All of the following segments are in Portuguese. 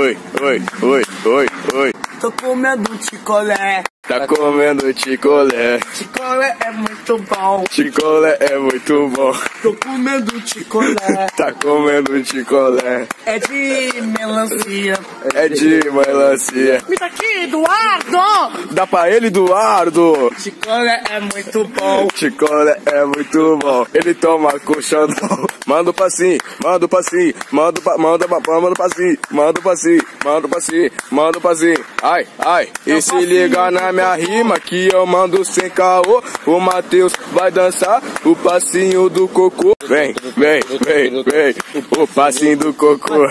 oi, oi, oi, oi, oi. Tô comendo um chicolé. Tá comendo chicolé. Chicolé é muito bom. Chicolé é muito bom. Tô comendo chicolé. Tá comendo chicolé. É de melancia. É de melancia. Me dá aqui, Eduardo! Dá pra ele, Eduardo. Chicolé é muito bom. Chicolé é muito bom. Ele toma com xandão. Manda o passinho, manda o passinho, manda o pa, manda, manda o passinho, manda o passinho, manda o passinho, manda o passinho. Ai, ai, e se liga na minha rima que eu mando sem caô. O Matheus vai dançar o passinho do cocô. Vem, vem, vem, vem, o passinho do cocô.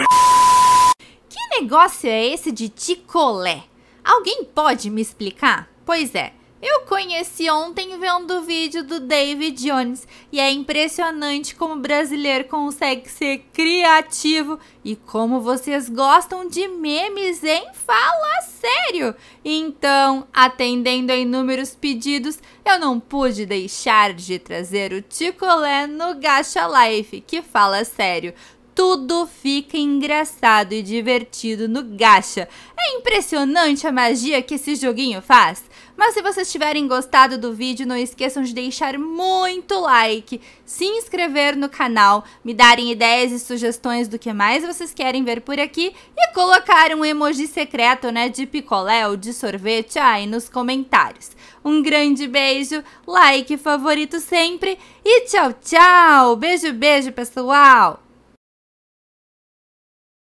Que negócio é esse de ticolé? Alguém pode me explicar? Pois é, eu conheci ontem vendo o vídeo do David Jones e é impressionante como o brasileiro consegue ser criativo e como vocês gostam de memes, hein? Fala Então, atendendo a inúmeros pedidos, eu não pude deixar de trazer o Ticolé no Gacha Life, que fala sério tudo fica engraçado e divertido no gacha. É impressionante a magia que esse joguinho faz. Mas se vocês tiverem gostado do vídeo, não esqueçam de deixar muito like, se inscrever no canal, me darem ideias e sugestões do que mais vocês querem ver por aqui e colocar um emoji secreto, né, de picolé ou de sorvete aí nos comentários. Um grande beijo, like favorito sempre e tchau, tchau! Beijo, beijo, pessoal!